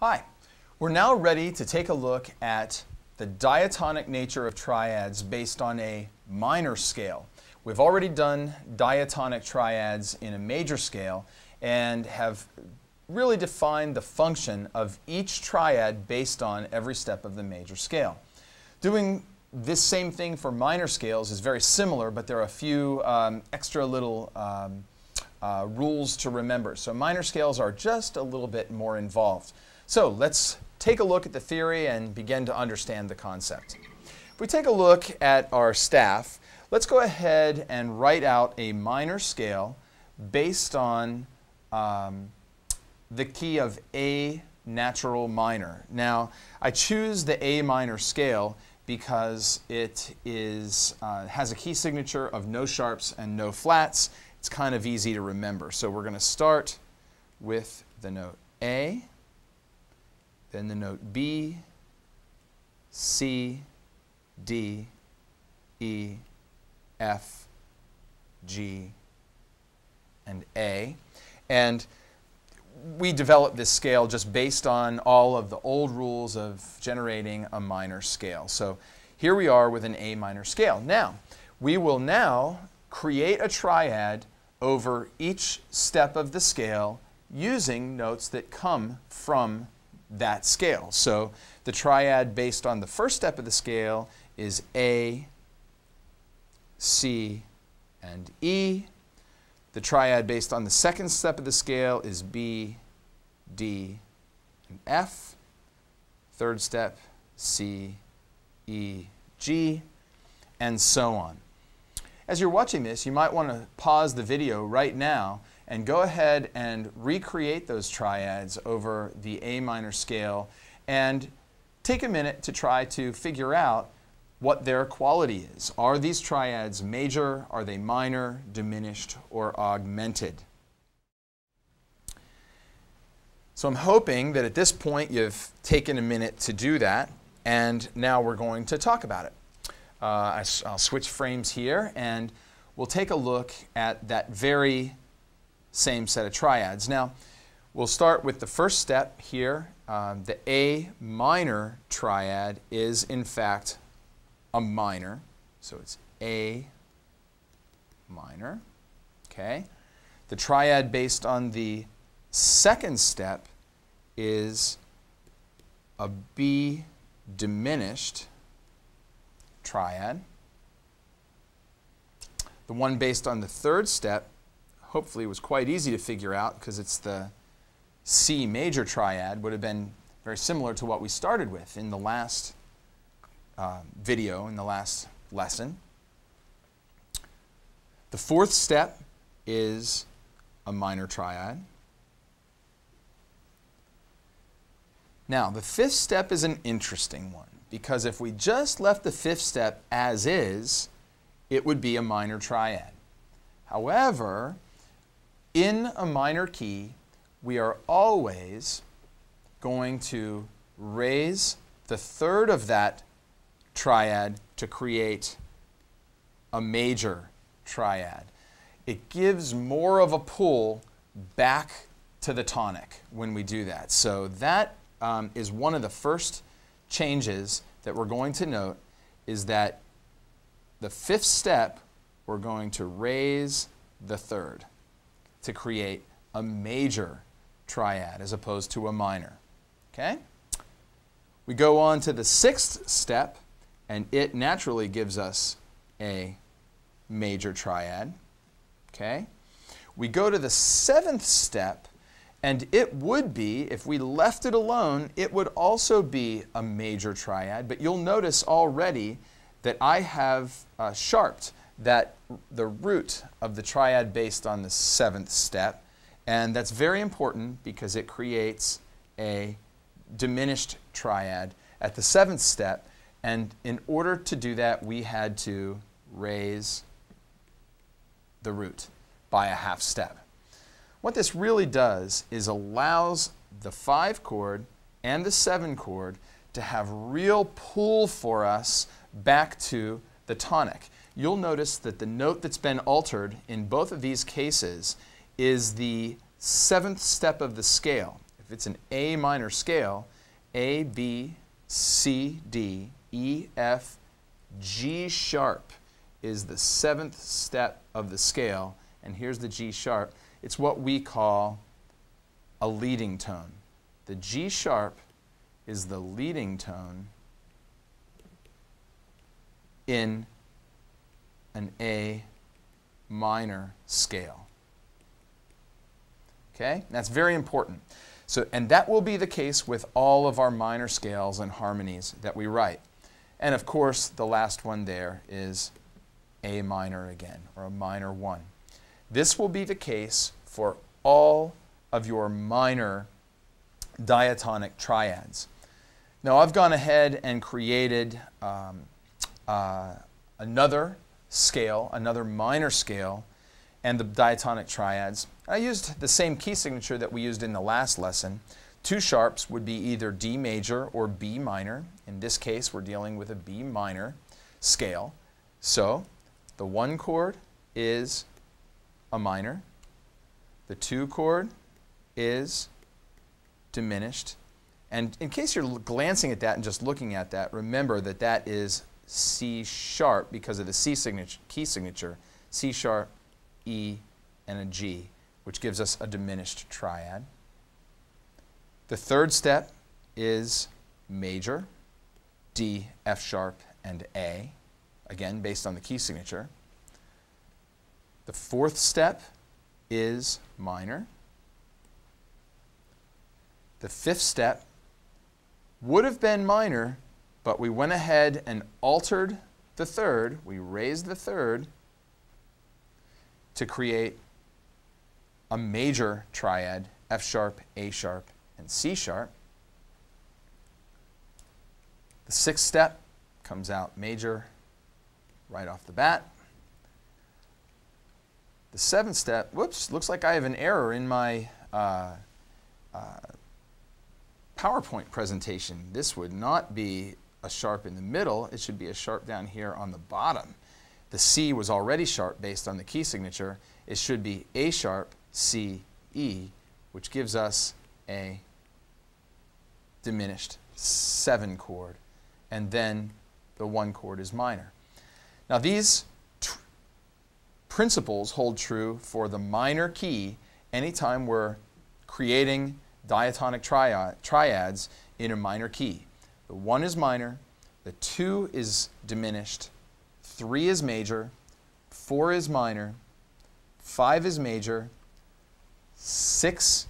Hi, we're now ready to take a look at the diatonic nature of triads based on a minor scale. We've already done diatonic triads in a major scale and have really defined the function of each triad based on every step of the major scale. Doing this same thing for minor scales is very similar, but there are a few um, extra little um, uh, rules to remember. So minor scales are just a little bit more involved. So let's take a look at the theory and begin to understand the concept. If we take a look at our staff, let's go ahead and write out a minor scale based on um, the key of A natural minor. Now, I choose the A minor scale because it is, uh, has a key signature of no sharps and no flats. It's kind of easy to remember. So we're going to start with the note A then the note B, C, D, E, F, G, and A. And we developed this scale just based on all of the old rules of generating a minor scale. So here we are with an A minor scale. Now, we will now create a triad over each step of the scale using notes that come from that scale. So the triad based on the first step of the scale is A, C, and E. The triad based on the second step of the scale is B, D, and F. Third step, C, E, G, and so on. As you're watching this, you might want to pause the video right now and go ahead and recreate those triads over the A minor scale and take a minute to try to figure out what their quality is. Are these triads major, are they minor, diminished, or augmented? So I'm hoping that at this point you've taken a minute to do that, and now we're going to talk about it. Uh, I'll switch frames here, and we'll take a look at that very same set of triads. Now, we'll start with the first step here. Um, the A minor triad is, in fact, a minor. So it's A minor. Okay. The triad based on the second step is a B diminished triad. The one based on the third step hopefully it was quite easy to figure out because it's the C major triad, would have been very similar to what we started with in the last uh, video, in the last lesson. The fourth step is a minor triad. Now, the fifth step is an interesting one because if we just left the fifth step as is, it would be a minor triad. However, in a minor key, we are always going to raise the third of that triad to create a major triad. It gives more of a pull back to the tonic when we do that. So that um, is one of the first changes that we're going to note is that the fifth step, we're going to raise the third to create a major triad as opposed to a minor. Okay? We go on to the sixth step, and it naturally gives us a major triad. Okay? We go to the seventh step, and it would be, if we left it alone, it would also be a major triad. But you'll notice already that I have uh, sharped that the root of the triad based on the seventh step. And that's very important because it creates a diminished triad at the seventh step. And in order to do that, we had to raise the root by a half step. What this really does is allows the five chord and the seven chord to have real pull for us back to the tonic you'll notice that the note that's been altered in both of these cases is the seventh step of the scale. If it's an A minor scale, A, B, C, D, E, F, G sharp is the seventh step of the scale, and here's the G sharp. It's what we call a leading tone. The G sharp is the leading tone in an A minor scale. Okay? That's very important. So, and that will be the case with all of our minor scales and harmonies that we write. And of course, the last one there is A minor again, or a minor 1. This will be the case for all of your minor diatonic triads. Now, I've gone ahead and created um, uh, another scale, another minor scale, and the diatonic triads. I used the same key signature that we used in the last lesson. Two sharps would be either D major or B minor. In this case, we're dealing with a B minor scale. So the one chord is a minor. The two chord is diminished. And in case you're glancing at that and just looking at that, remember that that is C sharp because of the C signature, key signature, C sharp, E, and a G, which gives us a diminished triad. The third step is major, D, F sharp, and A, again based on the key signature. The fourth step is minor. The fifth step would have been minor, but we went ahead and altered the third. We raised the third to create a major triad, F sharp, A sharp, and C sharp. The sixth step comes out major right off the bat. The seventh step, whoops, looks like I have an error in my uh, uh, PowerPoint presentation. This would not be a sharp in the middle, it should be a sharp down here on the bottom. The C was already sharp based on the key signature. It should be A sharp, C, E, which gives us a diminished 7 chord. And then the 1 chord is minor. Now these principles hold true for the minor key anytime we're creating diatonic triads in a minor key. The 1 is minor, the 2 is diminished, 3 is major, 4 is minor, 5 is major, 6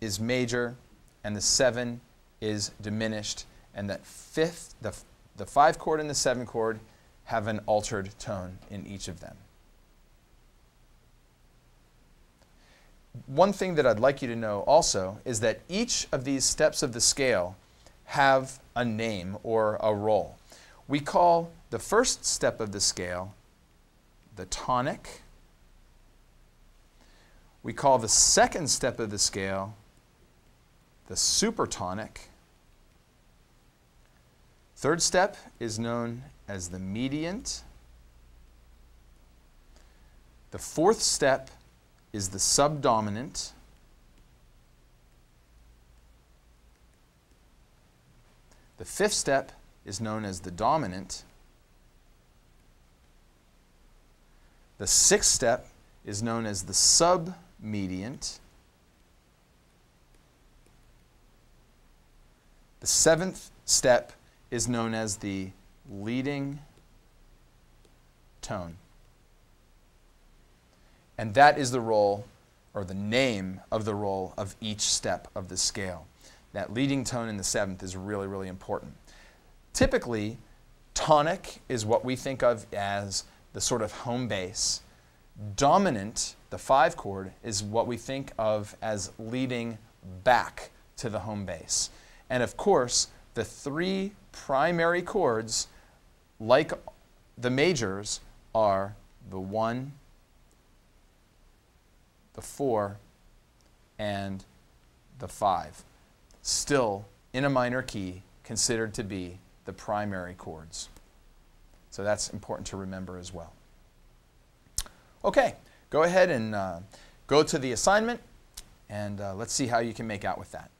is major, and the 7 is diminished. And that fifth, the, the 5 chord and the 7 chord have an altered tone in each of them. One thing that I'd like you to know also is that each of these steps of the scale have a name or a role. We call the first step of the scale the tonic. We call the second step of the scale the supertonic. Third step is known as the mediant. The fourth step is the subdominant. The fifth step is known as the dominant. The sixth step is known as the submediant. The seventh step is known as the leading tone. And that is the role or the name of the role of each step of the scale. That leading tone in the seventh is really, really important. Typically, tonic is what we think of as the sort of home base. Dominant, the five chord, is what we think of as leading back to the home base. And of course, the three primary chords, like the majors, are the one, the four, and the five still in a minor key considered to be the primary chords. So that's important to remember as well. Okay, go ahead and uh, go to the assignment And uh, let's see how you can make out with that.